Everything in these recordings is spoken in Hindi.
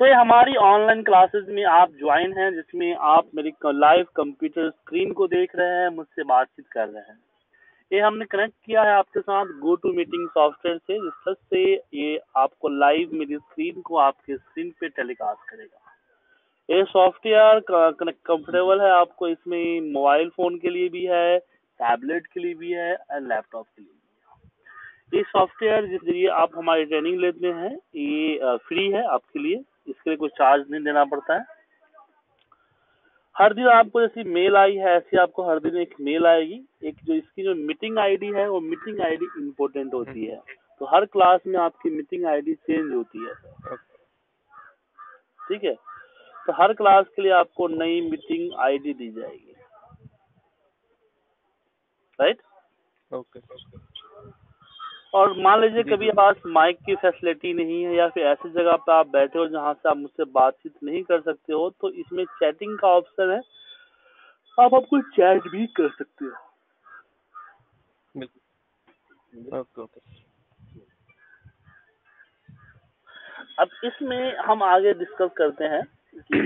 तो ये हमारी ऑनलाइन क्लासेस में आप ज्वाइन हैं, जिसमें आप मेरी लाइव कंप्यूटर स्क्रीन को देख रहे हैं, मुझसे बातचीत कर रहे हैं। ये हमने कनेक्ट किया है आपके साथ गो टू मीटिंग सॉफ्टवेयर से, जिस से ये आपको लाइव मेरी स्क्रीन को आपके स्क्रीन पे टेलीकास्ट करेगा। ये सॉफ्टवेयर कंफर्टेबल है आपको, इसमें मोबाइल फ़ोन के लिए भी है टैबलेट के लिए भी है और लैपटॉप के लिए भी है। ये सॉफ्टवेयर जिस ज़रिए आप हमारी ट्रेनिंग लेते हैं, ये फ्री है आपके लिए। इसके लिए कोई चार्ज नहीं देना पड़ता है। हर दिन आपको जैसी मेल आई है, ऐसी आपको हर दिन एक मेल आएगी। एक जो इसकी जो मीटिंग आईडी है, वो मीटिंग आईडी इम्पोर्टेंट होती है। तो हर क्लास में आपकी मीटिंग आईडी चेंज होती है। ठीक है? तो हर क्लास के लिए आपको नई मीटिंग आईडी दी जाएगी। राइट ओके और मान लीजिए कभी पास माइक की फैसिलिटी नहीं है या फिर ऐसी जगह पे आप बैठे हो जहाँ से आप मुझसे बातचीत नहीं कर सकते हो तो इसमें चैटिंग का ऑप्शन है। आप आपको चैट भी कर सकते हो। Okay okay. अब इसमें हम आगे डिस्कस करते हैं कि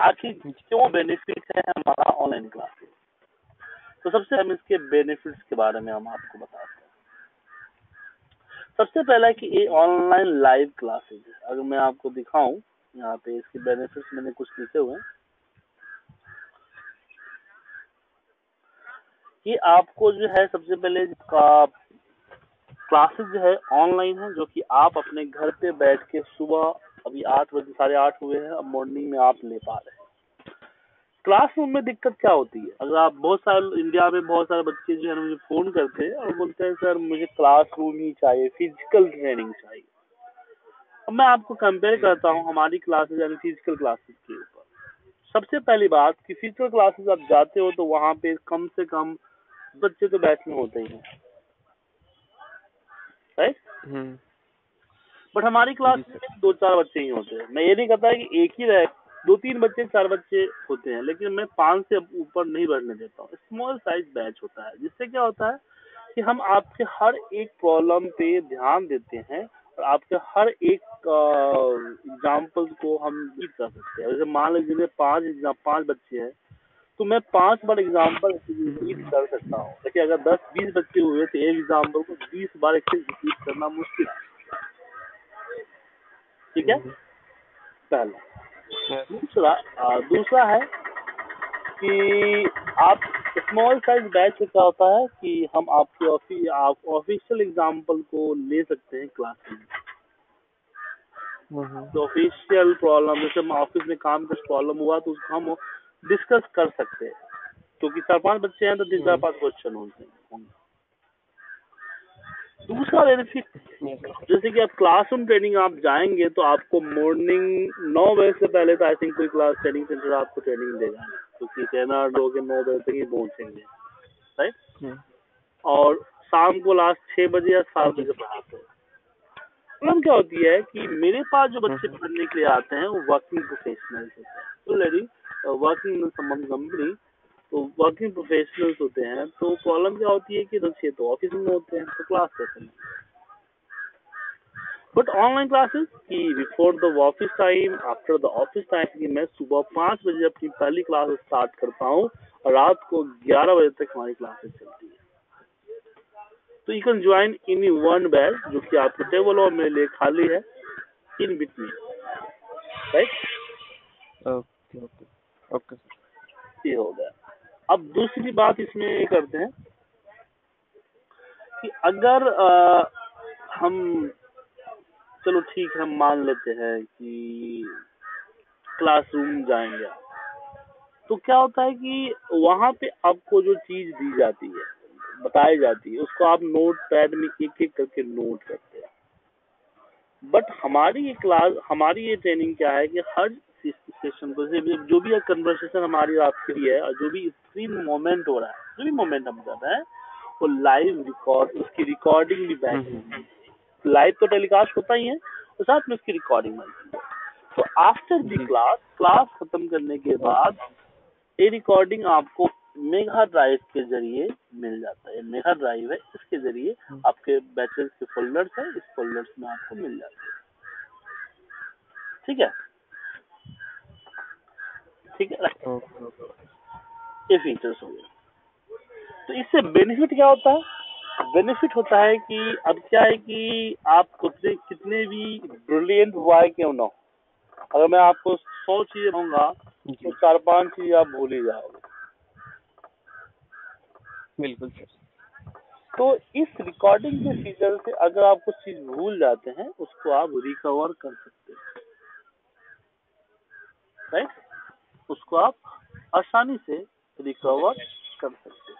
आखिर क्यों बेनिफिट है हमारा ऑनलाइन क्लासेस तो सबसे हम इसके बेनिफिट्स के बारे में हम आपको बताते हैं। सबसे पहला कि ये ऑनलाइन लाइव क्लासेज है। अगर मैं आपको दिखाऊँ, यहाँ पे इसके बेनिफिट्स मैंने कुछ लिखे हुए हैं। कि आपको जो है, सबसे पहले क्लासेस जो है ऑनलाइन है, जो कि आप अपने घर पे बैठ के सुबह, अभी आठ बजे, साढ़े आठ हुए हैं, अब मॉर्निंग में आप ले पा रहे हैं। क्लासरूम में दिक्कत क्या होती है? अगर आप बहुत सारे इंडिया में बहुत सारे बच्चे जो है मुझे फ़ोन करते हैं और बोलते हैं सर मुझे क्लासरूम ही चाहिए फ़िज़िकल ट्रेनिंग चाहिए। अब मैं आपको कंपेयर करता हूँ हमारी क्लासेज यानी फ़िज़िकल क्लासेस के ऊपर। सबसे पहली बात कि फ़िज़िकल क्लासेज आप जाते हो तो वहाँ पे कम से कम बच्चे तो बैच में होते ही हैं। Right hmm. बट हमारी क्लास में दो चार बच्चे ही होते हैं। मैं ये नहीं कहता कि एक ही रहे दो तीन बच्चे चार बच्चे होते हैं लेकिन मैं पाँच से ऊपर नहीं बढ़ने देता हूँ। स्मॉल साइज़ बैच होता है जिससे क्या होता है कि हम आपके हर एक प्रॉब्लम पे ध्यान देते हैं और आपके हर एक एग्ज़ाम्पल को हम रीड कर सकते हैं। जैसे मान लीजिए पाँच एग्ज़ाम पाँच बच्चे हैं तो मैं पाँच बार एग्ज़ाम्पल रिपीट कर सकता हूँ। लेकिन अगर दस बीस बच्चे हुए तो एक एग्ज़ाम्पल को बीस बार एक रिपीट करना मुश्किल है। ठीक है? पहला। दूसरा दूसरा है कि आप स्मॉल साइज़ बैच क्या होता है कि हम आपके ऑफ़िस आप ऑफिशियल एग्ज़ाम्पल को ले सकते हैं क्लास में। तो ऑफिशियल प्रॉब्लम जैसे ऑफ़िस में काम कुछ प्रॉब्लम हुआ तो उसको हम डिस्कस कर सकते हैं। क्योंकि चार पाँच बच्चे हैं तो तीन चार पाँच क्वेश्चन होंगे। दूसरा बेनिफिट जैसे कि आप क्लासरूम ट्रेनिंग आप जाएँगे तो आपको मॉर्निंग नौ बजे से पहले तो आई थिंक कोई क्लास ट्रेनिंग सेंटर आपको ट्रेनिंग देगा। क्योंकि ट्रेनर लोग नौ बजे तक ही पहुँचेंगे। राइट और शाम को लास्ट छह बजे या सात बजे पढ़ाते हैं। प्रॉब्लम क्या होती है कि मेरे पास जो बच्चे पढ़ने के लिए आते हैं वो वर्किंग प्रोफेशनल्स होते हैं। तो लेडी वर्किंग संबंध कंपनी तो वर्किंग प्रोफेशनल्स होते हैं तो प्रॉब्लम क्या होती है कि बच्चे तो ऑफ़िस में होते हैं तो क्लास कैसे में बट ऑनलाइन क्लासेस कि before the office time after the office time कि मैं सुबह पाँच बजे अपनी पहली क्लास स्टार्ट करता हूँ और रात को ग्यारह बजे तक हमारी क्लासेस चलती है। तो you can join in one batch जो कि आपके टेबल और मेरे लिए खाली है in between right okay okay okay ये हो गया। अब दूसरी बात इसमें ये करते हैं कि अगर आ, हम चलो ठीक है हम मान लेते हैं कि क्लासरूम जाएँगे तो क्या होता है कि वहाँ पे आपको जो चीज़ दी जाती है बताई जाती है उसको आप नोट पैड में एक एक करके नोट करते हैं। बट हमारी ये क्लास हमारी ये ट्रेनिंग क्या है कि हर सेशन को। जो भी कन्वर्सेशन हमारी आपके लिए है और जो भी स्क्रीन मोमेंट हो रहा है जो भी मोमेंट हम कर रहे हैं वो लाइव रिकॉर्ड उसकी रिकॉर्डिंग भी बैठ लाइव तो टेलीकास्ट होता ही है और साथ में उसकी रिकॉर्डिंग बनती है। तो आफ्टर दी क्लास क्लास खत्म करने के बाद ये रिकॉर्डिंग आपको मेगा ड्राइव के ज़रिए मिल जाता है। मेगा ड्राइव है इसके ज़रिए आपके बैचेस के फोल्डर्स है इस फोल्डर्स में आपको मिल जाते हैं। ठीक है? ठीक है ये फीचर्स हो गए तो इससे बेनिफिट क्या होता है? बेनिफिट होता है कि अब क्या है कि आप कितने कितने भी ब्रिलियंट बॉय क्यों ना अगर मैं आपको सौ चीज़ें दूँगा तो चार पाँच चीज़ आप भूल ही जाओगे। बिल्कुल सर। तो इस रिकॉर्डिंग के फीचर से अगर आप कुछ चीज़ भूल जाते हैं उसको आप रिकवर कर सकते हैं। राइट उसको आप आसानी से रिकवर कर सकते हैं।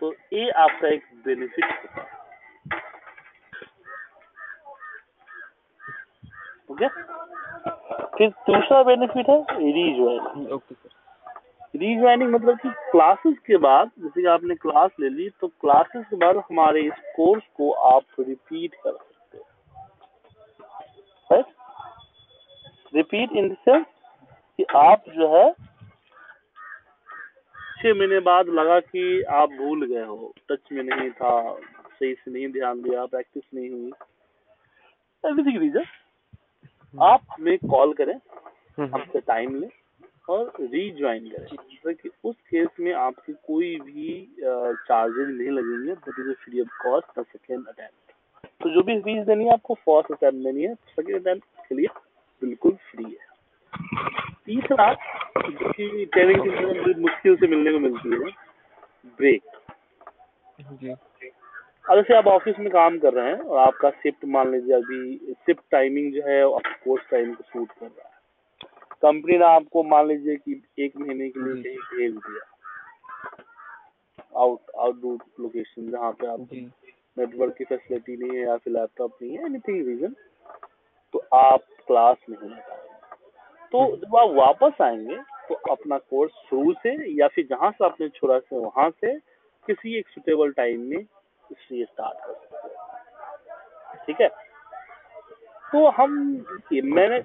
तो ये आपका एक बेनिफिट होता है। ओके फिर दूसरा बेनिफिट है रीज्वाइनिंग ओके सर रीज्वाइनिंग मतलब कि क्लासेस के बाद जैसे कि आपने क्लास ले ली तो क्लासेस के बाद हमारे इस कोर्स को आप रिपीट कर। रिपीट इन द सेंस कि आप जो है छह महीने बाद लगा कि आप भूल गए हो। टच में नहीं था सही से नहीं ध्यान दिया प्रैक्टिस नहीं हुई। एवरीथिंग रीजन आप हमें कॉल करें हम्म, हमसे टाइम लें और रीज्वाइन करें। मतलब कि उस केस में आपकी कोई भी चार्जेस नहीं लगेंगे but is free of cost the second attempt तो जो भी फ़ीस देनी है आपको फ़र्स्ट अटेम्प्ट देनी है। सेकेंड अटेम्प्ट के लिए बिल्कुल फ्री है। तीसरा जो कि ट्रेनिंग बड़ी मुश्किल से मिलने को मिलती है। ब्रेक अब जैसे आप ऑफ़िस में काम कर रहे हैं और आपका शिफ्ट मान लीजिए अभी शिफ्ट टाइमिंग जो है आपके कोर्स टाइम को सूट कर रहा है। कंपनी ने आपको मान लीजिए कि एक महीने के लिए कहीं भेज दिया। आउट आउटडोर लोकेशन जहाँ पे आप नेटवर्क की फैसिलिटी नहीं है या फिर लैपटॉप नहीं है एनीथिंग रीजन तो आप क्लास नहीं ले पाएँगे। तो जब आप वापस आएँगे तो अपना कोर्स शुरू से या फिर जहाँ से आपने छोड़ा से वहाँ से किसी एक सुटेबल टाइम में इसलिए स्टार्ट कर सकते हैं। ठीक है? तो हम मैंने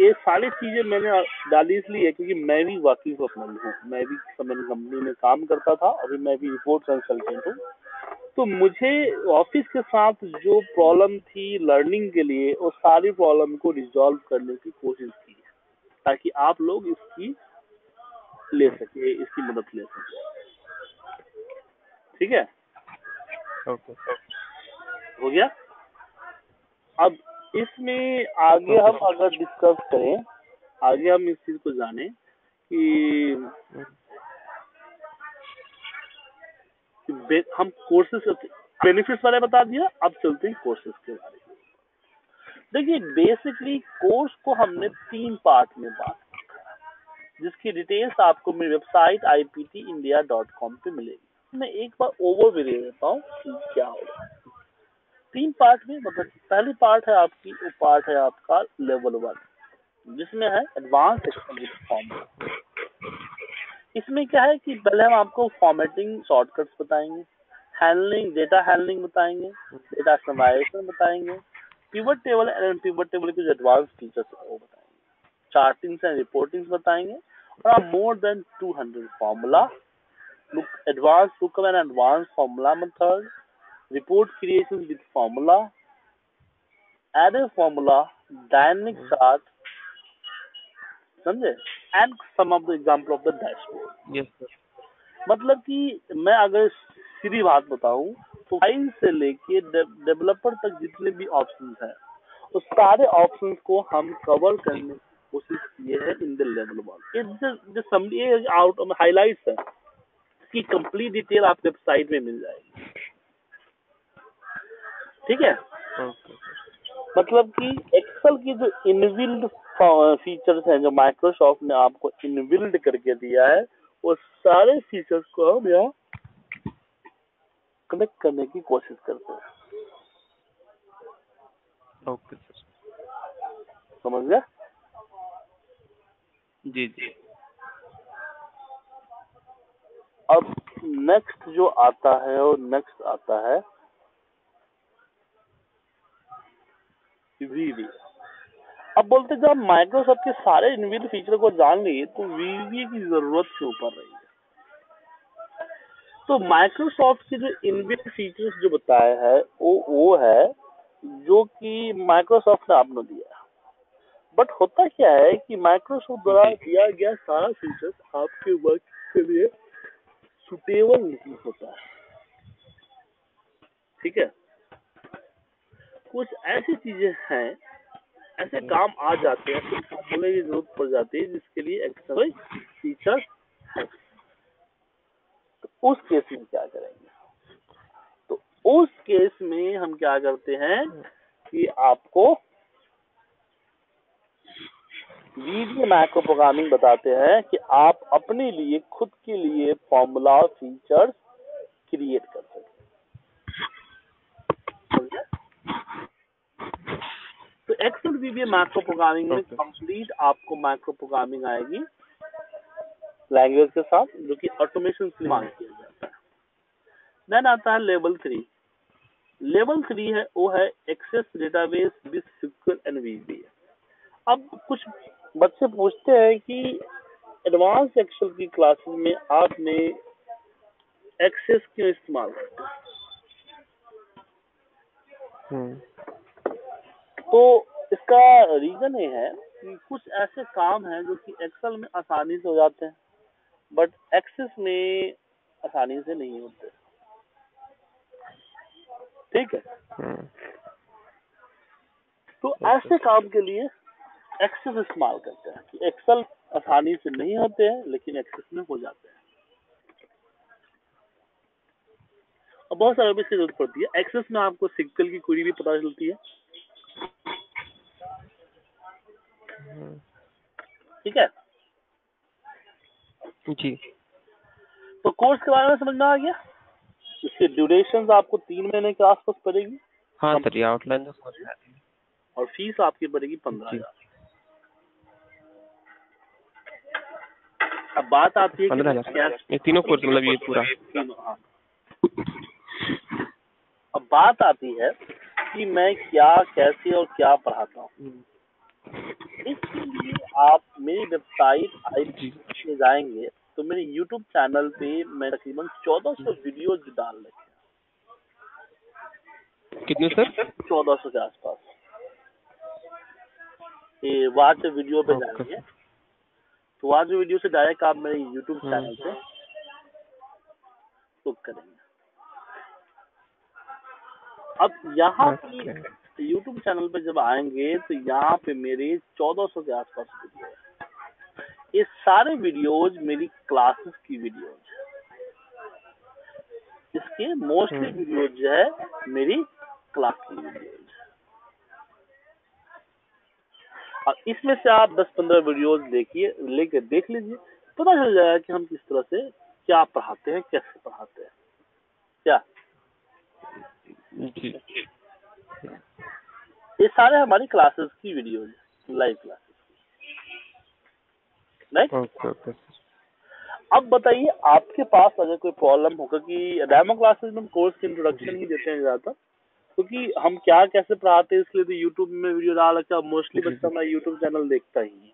ये सारी चीज़ें मैंने डाली इसलिए क्योंकि मैं भी वाकिफ अपना हूँ मैं भी कंपनी में काम करता था अभी मैं भी रिपोर्ट कंसल्टेंट हूँ। तो मुझे ऑफ़िस के साथ जो प्रॉब्लम थी लर्निंग के लिए वो सारी प्रॉब्लम को रिजॉल्व करने की कोशिश की ताकि आप लोग इसकी ले सके इसकी मदद ले सके। ठीक है? ओके हो गया? अब इसमें आगे हम अगर डिस्कस करें आगे हम इस चीज़ को जाने कि कि बे- हम कोर्सेज बेनिफिट्स बारे बता दिया, अब चलते हैं कोर्सेज के बारे में। देखिए बेसिकली कोर्स को हमने तीन पार्ट में रखा जिसकी डिटेल्स आपको मेरी website I P T India dot com पे मिलेगी। मैं एक बार ओवरव्यू दे देता हूँ कि क्या होगा तीन पार्ट में मतलब पहली पार्ट है आपकी पार्ट है आपका लेवल वन जिसमें है एडवांस विद फॉर्म इसमें क्या है कि पहले हम आपको फॉर्मेटिंग शॉर्टकट्स बताएँगे हैंडलिंग डेटा हैंडलिंग बताएँगे डेटा समराइजेशन बताएँगे pivot table and pivot table के एडवांस फीचर्स वो बताएँगे। चार्टिंग्स एंड रिपोर्टिंग्स बताएँगे और आप more than 200 formula look, advanced lookup and advanced formula method, report creation with formula, add a formula, dynamic chart समझे? And some of the example of the dashboard yes sir मतलब कि मैं अगर सीधी बात बताऊँ तो फ़ाइल से लेके डेवलपर तक जितने भी ऑप्शंस हैं उस सारे ऑप्शंस को हम कवर करने की कोशिश किए हैं इन द लेवल वन ये आउट ऑफ़ हाइलाइट्स है इसकी कंप्लीट डिटेल आप वेबसाइट में मिल जाएगी। ठीक है? ओके मतलब कि एक्सेल की जो इनबिल्ड फीचर्स हैं जो माइक्रोसॉफ्ट ने आपको इनबिल्ड करके दिया है वो सारे फीचर्स को हम यहाँ कनेक्ट करने की कोशिश करते हैं। ओके सर समझ गए जी जी। अब नेक्स्ट जो आता है वो नेक्स्ट आता है वीवी अब बोलते जब माइक्रोसॉफ्ट के सारे इनबिल्ड फीचर को जान लिए तो वीवी की ज़रूरत से ऊपर रही है? तो माइक्रोसॉफ्ट के जो इनबिल्ट फीचर्स जो बताया है वो वो है जो कि माइक्रोसॉफ्ट ने आपने दिया बट होता क्या है कि माइक्रोसॉफ्ट द्वारा दिया गया सारा फीचर्स आपके वर्क के लिए सुटेबल नहीं होता है। ठीक है? कुछ ऐसी चीज़ें हैं ऐसे काम आ जाते हैं कुछ फॉर्मूले की ज़रूरत पड़ जाती है, जिसके लिए फीचर्स है। तो उस केस में क्या करेंगे? तो उस केस में हम क्या करते हैं कि आपको वीडियो मैक्रो प्रोग्रामिंग बताते हैं कि आप अपने लिए, खुद के लिए फॉर्मूला फीचर्स क्रिएट कर सकते तो एक्सेल वीबीए मैक्रो प्रोग्रामिंग में कंप्लीट आपको मैक्रो प्रोग्रामिंग आएगी लैंग्वेज के साथ जो कि ऑटोमेशन से मांग किया जाता है। देन आता है लेवल थ्री लेवल थ्री है वो है Access database with SQL and VBA अब कुछ बच्चे पूछते हैं कि एडवांस एक्सेल की क्लासेस में आपने एक्सेस क्यों इस्तेमाल करते हैं हम्म, तो इसका रीजन ये है कि कुछ ऐसे काम हैं जो कि एक्सेल में आसानी से हो जाते हैं बट एक्सेस में आसानी से नहीं होते। ठीक है? हम्म, तो ऐसे काम के लिए एक्सेस इस्तेमाल करते हैं कि एक्सेल आसानी से नहीं होते हैं लेकिन एक्सेस में हो जाते हैं। और बहुत सारे इसकी ज़रूरत पड़ती है। एक्सेस में आपको सिक्वल की क्वेरी भी पता चलती है। ठीक है? जी। तो कोर्स के बारे में समझ में आ गया इसकी ड्यूरेशन आपको तीन महीने के आसपास पड़ेगी। हाँ सर ये आउटलाइन तो समझ में और फ़ीस आपकी पड़ेगी पंद्रह हज़ार। अब बात आती है कि पंद्रह हज़ार। ये तीनों कोर्स मतलब ये पूरा। हाँ। अब बात आती है कि मैं क्या कैसे और क्या पढ़ाता हूँ। हम्म, इसके लिए आप मेरी वेबसाइट आई पे जाएँगे तो मेरे यूट्यूब चैनल पे मैं तकरीबन 1400 वीडियो डाल रखे कितने सर? हैं 1400 के आसपास। ये वाच वीडियो पे जाएँगे। तो वाच वीडियो से डायरेक्ट आप मेरे यूट्यूब। चैनल पे बुक करेंगे। अब यहाँ। पे यूट्यूब चैनल पे जब आएँगे तो यहाँ पे मेरे 1400 के आसपास वीडियो है। ये सारे वीडियोज़ मेरी क्लासेस की वीडियोज़ है। इसके मोस्टली हम्म। वीडियोज़ जो है मेरी क्लास की वीडियोज़ और इसमें से आप 10-15 वीडियोज़ देखिए लेके देख लीजिए। पता चल जाएगा कि हम किस तरह से क्या पढ़ाते हैं कैसे पढ़ाते हैं। क्या? जी। ये सारे हमारी क्लासेस की videos live classes right okay okay अब बताइए आपके पास अगर कोई प्रॉब्लम होगा कि डेमो क्लासेस में हम कोर्स की इंट्रोडक्शन ही देते हैं ज़्यादातर क्योंकि तो हम क्या कैसे पढ़ाते हैं इसलिए तो यूट्यूब में वीडियो डाल रखा मोस्टली बच्चा हमारा यूट्यूब चैनल देखता ही है।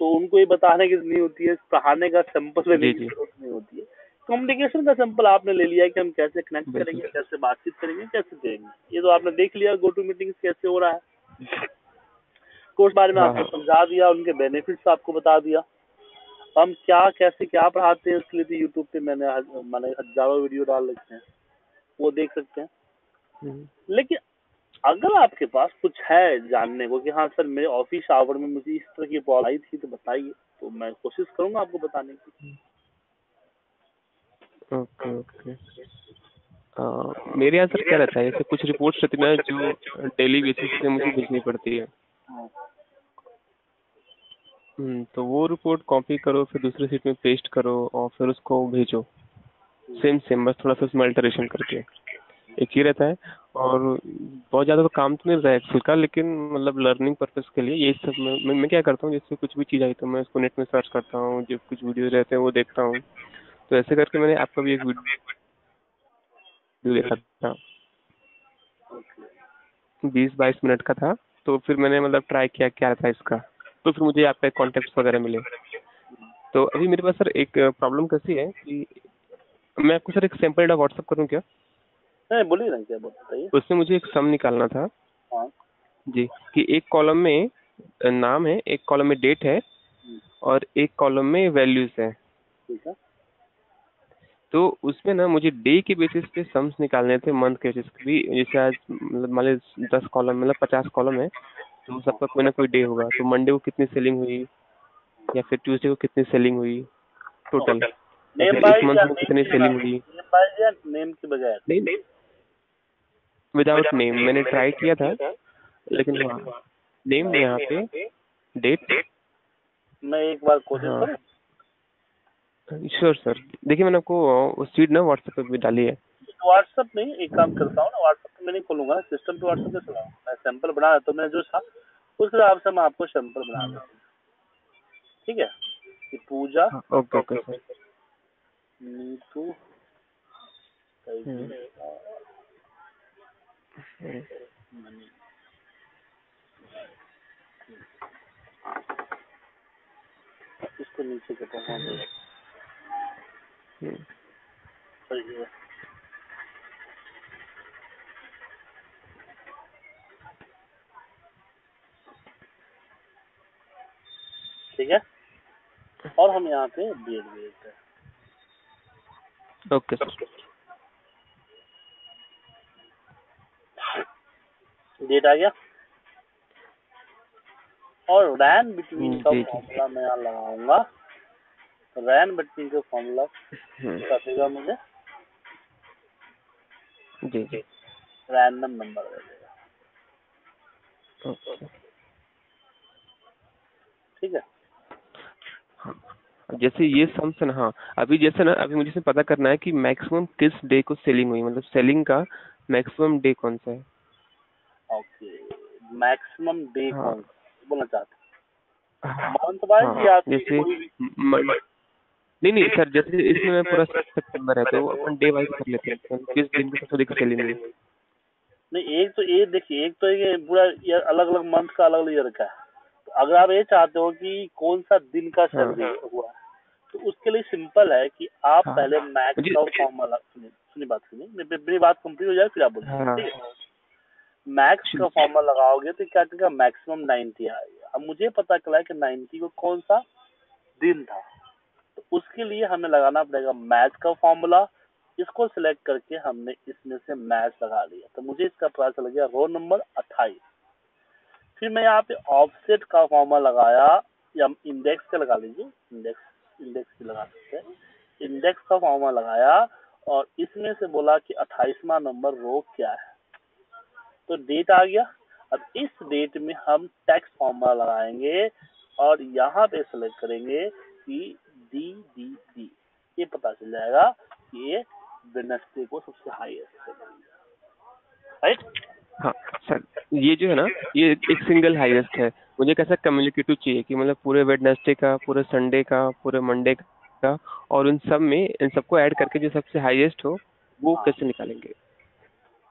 तो उनको ये बताने की नहीं होती है पढ़ाने का सैंपल लेने की ज़रूरत नहीं होती है। कम्युनिकेशन का सैंपल आपने ले लिया है कि हम कैसे कनेक्ट करेंगे कैसे बातचीत करेंगे कैसे देंगे? ये तो आपने देख लिया गो टू मीटिंग कैसे हो रहा है। कोर्स बारे में हाँ, आपको हाँ। समझा दिया उनके बेनिफिट्स आपको बता दिया। हम क्या कैसे क्या पढ़ाते हैं इसके लिए तो यूट्यूब पे मैंने मैंने हज़ारों वीडियो डाल रखे हैं। वो देख सकते हैं। हम्म, लेकिन अगर आपके पास कुछ है जानने को कि हाँ सर मेरे ऑफ़िस आवर में मुझे इस तरह की प्रॉब्लम आई थी तो बताइए। तो मैं कोशिश करूँगा आपको बताने की। Okay okay. आ, मेरे यहाँ सर क्या रहता है? जैसे कुछ रिपोर्ट्स रहती है जो डेली बेसिस पे मुझे भेजनी पड़ती है। हम्म, तो वो रिपोर्ट कॉपी करो फिर दूसरे सीट में पेस्ट करो और फिर उसको भेजो। सेम सेम बस थोड़ा सा उसमें अल्टरेशन करके। एक ही रहता है और बहुत ज़्यादा तो काम तो नहीं रहता है एक्सेल का लेकिन मतलब लर्निंग पर्पस के लिए ये सब मैं, मैं क्या करता हूँ जैसे कुछ भी चीज़ आई तो मैं उसको नेट में सर्च करता हूँ जो कुछ वीडियो रहते हैं वो देखता हूँ। तो ऐसे करके मैंने आपका भी एक वीडियो देखा था। बीस बाईस मिनट का था। तो फिर मैंने मतलब ट्राई किया क्या था इसका। तो फिर मुझे आपके कॉन्टेक्ट वगैरह मिले। तो अभी मेरे पास सर एक प्रॉब्लम कैसी है कि मैं आपको सर एक सैंपल डेटा व्हाट्सअप करूँ क्या? नहीं बोलिए ना क्या बताइए। उसमें मुझे एक सम निकालना था। हाँ। जी कि एक कॉलम में नाम है एक कॉलम में डेट है हम्म, और एक कॉलम में वैल्यूज़ है। ठीक है। तो उसमें ना मुझे डे के बेसिस पे सम्स निकालने थे मंथ के बेसिस पे भी। जैसे आज मतलब मान लीजिए दस कॉलम मतलब पचास कॉलम है तो सबका कोई ना कोई डे होगा। तो मंडे को कितनी सेलिंग हुई? या फिर ट्यूसडे को कितनी सेलिंग हुई? टोटल इस बाइज में कितनी selling हुई? नेम के नहीं विदाउट नेम मैंने ट्राई किया था लेकिन हाँ। नेम यहाँ पे। डेट मैं एक बार कोशिश हाँ। श्योर सर देखिए मैंने आपको वो सीट ना व्हाट्सएप पे भी डाली है। व्हाट्सअप नहीं एक काम करता हूँ ना व्हाट्सअप पे मैं नहीं खोलूँगा सिस्टम पे व्हाट्सअप पे चलाऊँ? मैं सैंपल बना तो मैं जो था उस हिसाब से मैं आपको सैंपल बना देता हूँ। ठीक है? कि पूजा। हाँ, ओके ओके नीतू। हम्म। मनी इसको नीचे करता हूँ हाँ, हम्म, सही है ठीक है और हम यहाँ पे डेट भेजते हैं ओके सर। डेट आ गया? और रैन बिटवीन का जी, जी। फॉर्मूला मैं यहाँ लगाऊँगा। रैन बिटवीन का फॉर्मूला हम्म, बताएगा मुझे? जी जी। रैंडम नंबर दे देगा। ठीक हाँ? जैसे ये सम्स है ना हाँ अभी जैसे ना अभी मुझे पता करना है कि मैक्सिमम किस डे को सेलिंग हुई मतलब सेलिंग का मैक्सिमम डे कौन सा है? ओके मैक्सिमम डे हाँ। कौन बोलना चाहते हाँ, मंथ वाइज हाँ, या जैसे नहीं नहीं सर जैसे इसमें मैं पूरा सितंबर है तो अपन डे वाइज कर लेते हैं मतलब किस दिन को सबसे अधिक सेलिंग हुई? नहीं एक तो ये देखिए एक तो ये पूरा ये अलग अलग मंथ का अलग अलग ईयर का है। तो अगर आप ये चाहते हो कि कौन सा दिन का। सर्वे हुआ है तो उसके लिए सिंपल है कि आप हाँ। पहले मैक्स जी। का फॉर्मूला सुनिए सुनिए बात सुनिए। मेरी बात कंप्लीट हो जाए फिर आप बोलिए हाँ। ठीक है? मैक्स का। फॉर्मूला लगाओगे तो क्या करेगा? मैक्सिमम 90 आएगा अब मुझे पता चला है कि 90 को कौन सा दिन था। तो उसके लिए हमें लगाना पड़ेगा मैथ का फॉर्मूला इसको सिलेक्ट करके हमने इसमें से मैथ लगा लिया। तो मुझे इसका पता चल गया रो नंबर 28 फिर मैं यहाँ पे ऑफसेट का फॉर्मूला लगाया या इंडेक्स का लगा लीजिए। इंडेक्स इंडेक्स की लगा सकते हैं। इंडेक्स का फॉर्मूला लगाया और इसमें से बोला कि 28वां नंबर रो क्या है। तो डेट आ गया। अब इस डेट में हम टैक्स फॉर्मा लगाएँगे और यहाँ पे सेलेक्ट करेंगे कि डी डी डी ये पता चल जाएगा कि ये को सबसे हाईएस्ट है। राइट हाँ सर, ये जो है ना, ये एक सिंगल हाईएस्ट है। मुझे कैसा कम्युनिकेटिव चाहिए कि मतलब पूरे वेडनेसडे का, पूरे संडे का, पूरे मंडे का और उन सब में, इन सबको ऐड करके जो सबसे हाईएस्ट हो, वो हाँ। कैसे निकालेंगे?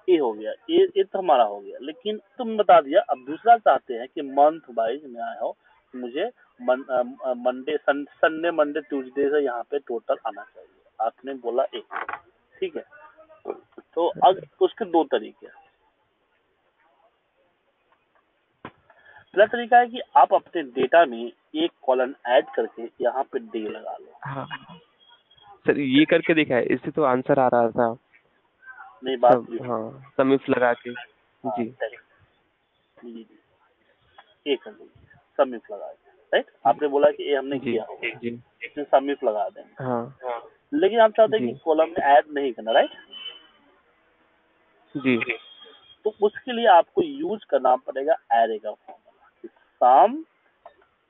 ये हो गया, ये ये तो हमारा हो गया। लेकिन तुम बता दिया, अब दूसरा चाहते हैं कि मंथ वाइज में आया हो, मुझे मंडे संडे मंडे ट्यूजडे से यहाँ पे टोटल आना चाहिए। आपने बोला एक, ठीक है? तो अब उसके दो तरीके हैं। पहला तरीका है कि आप अपने डेटा में एक कॉलम ऐड करके यहाँ पे डे लगा लो। हाँ सर ये करके देखा है इससे तो आंसर आ रहा था। नहीं बात सब हाँ। समिफ लगा के। हाँ, जी। एक कर लगा दें राइट आपने बोला कि ये हमने जी किया होगा। सबमिट लगा देंगे। हाँ। लेकिन आप चाहते हैं कि कॉलम में ऐड नहीं करना राइट जी। तो उसके लिए आपको यूज़ करना पड़ेगा एरे का formula sum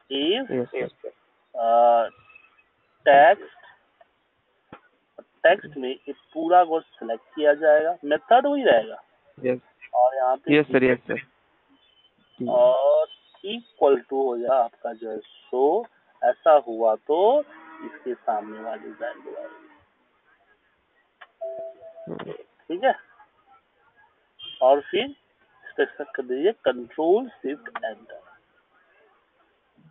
is yes sir text text में ये पूरा को सिलेक्ट किया जाएगा। मेथड वही रहेगा। यस और यहाँ पे सर यस सर जी और इक्वल टू हो जाए आपका जो है सो ऐसा हुआ तो इसके सामने वाली वैल्यू आएगी ठीक है? और फिर कर दीजिए कंट्रोल शिफ्ट एंटर हम्म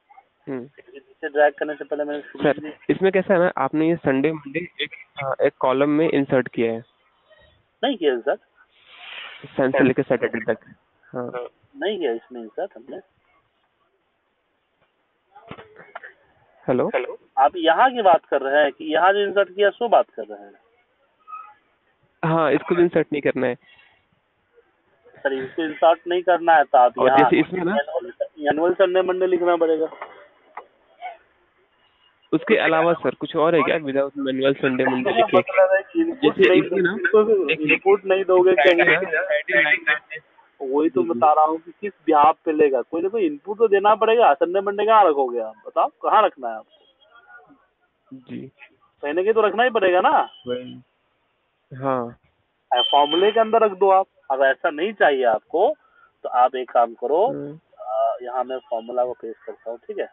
इसे ड्रैग करने से पहले मैंने सर इसमें कैसा है ना आपने ये संडे मंडे एक एक कॉलम में इंसर्ट किया है। नहीं किया सर सन से लेकर सैटरडे तक। हाँ। नहीं किया इसमें सर हमने। हेलो हेलो आप यहाँ की बात कर रहे हैं कि यहाँ जो इंसर्ट किया सो बात कर रहे हैं। हाँ इसको भी इंसर्ट नहीं करना है। सर इसको इंसर्ट नहीं करना है तो आप यहाँ इसमें ना एनुअल संडे मंडे लिखना पड़ेगा। उसके अलावा सर कुछ और है क्या? विदाउट मैनुअल संडे मंडे लिखे मतलब कि जैसे नहीं इसमें ना एक इनपुट नहीं दोगे वही तो बता रहा हूँ कि किस बिहार पे लेगा। कोई ना कोई इनपुट तो देना पड़ेगा। संडे मंडे कहाँ रखोगे आप? बताओ कहाँ रखना है आपको? जी। कहीं ना कहीं तो रखना ही पड़ेगा ना। हाँ। फॉर्मूले के अंदर रख दो आप। अगर ऐसा नहीं चाहिए आपको तो आप एक काम करो हम्म, यहाँ मैं फॉर्मूला को पेश करता हूँ ठीक है?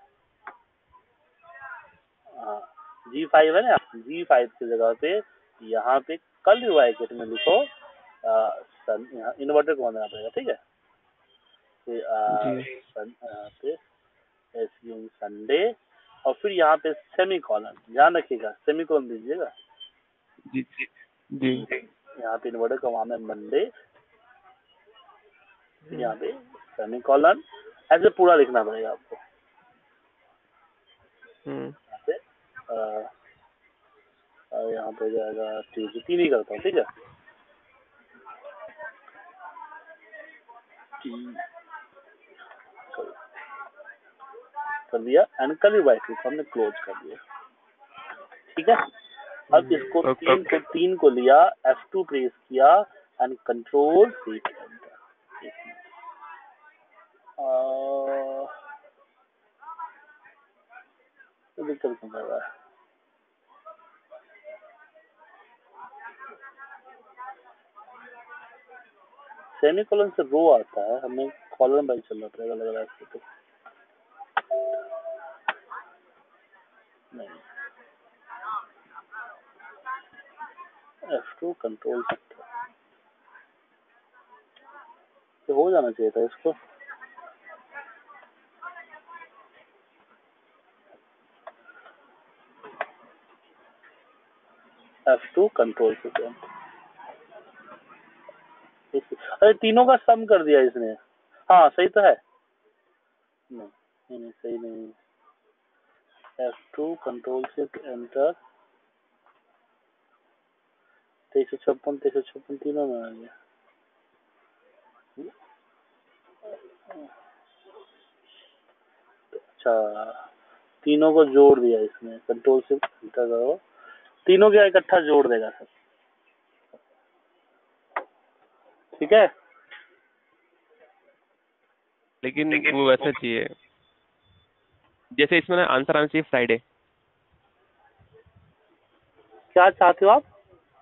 जी फाइव है ना? जी फाइव की जगह पे यहाँ पे कल ब्रैकेट में लिखो इन्वर्टर को? देना पड़ेगा ठीक है? यू संडे और फिर यहाँ पे सेमी कॉलन ध्यान रखिएगा सेमी कॉलन दीजिएगा। जी जी जी। यहाँ पे इन्वर्टर का वहाँ में मंडे यहाँ पे सेमी कॉलन ऐसे पूरा लिखना पड़ेगा आपको। हम्म, यहाँ पे जाएगा तीन ही करता हूँ ठीक है? कर- दिया। एंड कल भी वाइट को हमने क्लोज कर दिया। ठीक है? अब इसको ओके, तीन को तीन को लिया एफ़ टू प्रेस किया एंड कंट्रोल सी दिक्कत क्यों कर रहा है सेमी कॉलन से रो आता है, हमें कॉलम बाई चलना पड़ेगा लग रहा है तो। नहीं। एफ़ टू कंट्रोल तो हो जाना चाहिए था इसको। एफ़ टू कंट्रोल से अरे तीनों का सम कर दिया इसने। हाँ सही तो है। नहीं नहीं, नहीं सही नहीं। टू कंट्रोल शिफ्ट एंटर तेईस सौ छप्पन तेईस सौ छप्पन तीनों में आ गया। अच्छा तीनों को जोड़ दिया इसने। कंट्रोल शिफ्ट एंटर करो। तीनों का इकट्ठा जोड़ देगा सर। ठीक है? लेकिन वो वैसा चाहिए। जैसे इसमें ना आंसर आना चाहिए फ्राइडे क्या चाहते हो आप?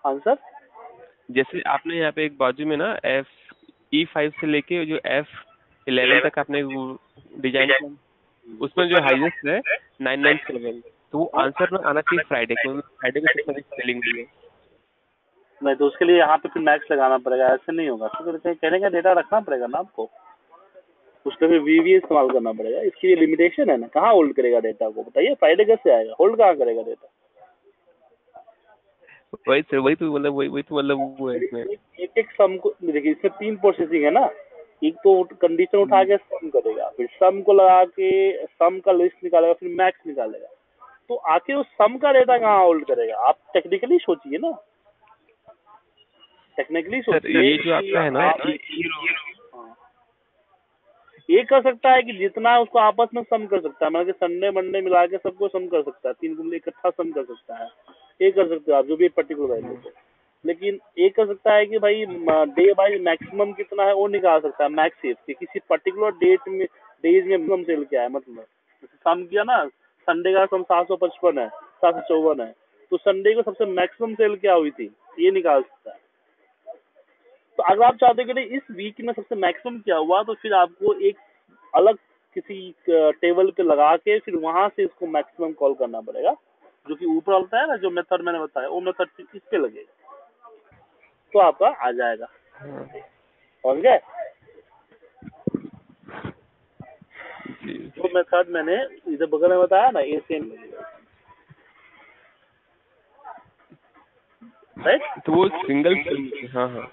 आंसर जैसे आपने यहाँ पे एक बाजू में ना एफ़ ई फाइव से लेके जो एफ़ इलेवन तक आपने डिज़ाइन उसमें जो हाईएस्ट है नाइन नाइन सेवन तो वो आंसर में आना चाहिए फ्राइडे क्योंकि फ्राइडे को सबसे अधिक सेलिंग हुई है नहीं तो उसके लिए यहाँ पे फिर मैक्स लगाना पड़ेगा ऐसे नहीं होगा। तो कहने का डेटा रखना पड़ेगा ना आपको। उसके फिर वीवी इस्तेमाल करना पड़ेगा। इसकी ये लिमिटेशन है ना कहाँ होल्ड करेगा डेटा को? बताइए फ्राइडे कैसे आएगा? होल्ड कहाँ करेगा डेटा वही सर वही तो मतलब वही वही तो मतलब वो है इसमें। एक एक सम को देखिए इसमें तीन प्रोसेसिंग है ना। एक तो कंडीशन उठा के सम करेगा फिर सम को लगा के सम का लिस्ट निकालेगा फिर मैक्स निकालेगा। तो आखिर उस सम का डेटा कहाँ होल्ड करेगा? आप टेक्निकली सोचिए ना। टेक्निकली सोचिए ये जो आपका है ना ये- कर सकता है कि जितना है उसको आपस में सम कर सकता है मतलब कि संडे मंडे मिला के सबको सम कर सकता है तीन को इकट्ठा सम कर सकता है। ये कर सकते हो आप जो भी पर्टिकुलर वैल्यू को लेकिन ये कर सकता है कि भाई डे बाई मैक्सिमम कितना है वो निकाल सकता है मैक्स कि। किसी पर्टिकुलर डेट में डेज़ में मिनिमम सेल क्या है मतलब? सम किया ना संडे का सम सात सौ पचपन है सात सौ चौवन है। तो संडे को सबसे मैक्सिमम सेल क्या हुई थी? ये निकाल सकता है। तो अगर आप चाहते हो कि इस वीक में सबसे मैक्सिमम क्या हुआ तो फिर आपको एक अलग किसी टेबल पे लगा के फिर वहाँ से इसको मैक्सिमम कॉल करना पड़ेगा जो कि ऊपर होता है ना जो मेथड मैंने बताया वो मेथड इस पे लगेगा। तो आपका आ जाएगा। हाँ, समझ? गए आपको मेथड मैंने इधर बगल में बताया ना ए सेम राइट तो वो सिंगल हाँ हाँ।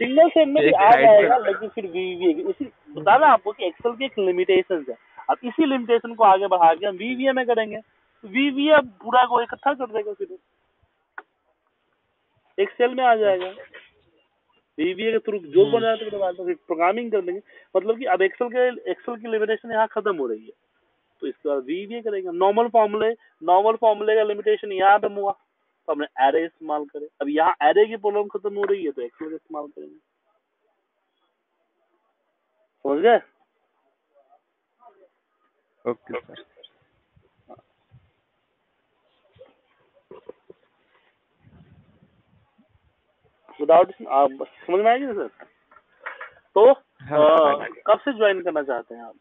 सिंगल सेम में भी आ जाएगा लेकिन फिर वीवीए इसी बता रहा आपको कि एक्सेल की एक लिमिटेशन है। अब इसी लिमिटेशन को आगे बढ़ा के हम वीवीए में करेंगे। वीवीए पूरा को इकट्ठा कर देगा फिर एक्सेल में आ जाएगा। वीवीए के थ्रू जो। बना है तो में फिर प्रोग्रामिंग कर देंगे। मतलब कि अब एक्सेल के एक्सेल की लिमिटेशन यहाँ खत्म हो रही है। तो इसके बाद वीवीए करेंगे। नॉर्मल फॉर्मूले नॉर्मल फॉर्मूले का लिमिटेशन यहाँ पे हुआ। तो हमने एरे इस्तेमाल करे। अब यहाँ एरे की प्रॉब्लम खत्म हो रही है तो एक्सेल का इस्तेमाल करेंगे। समझ गए? Okay sir. विदाउट समझ में आएगी ना सर? तो हाँ, आ, कब से ज्वाइन करना चाहते हैं आप?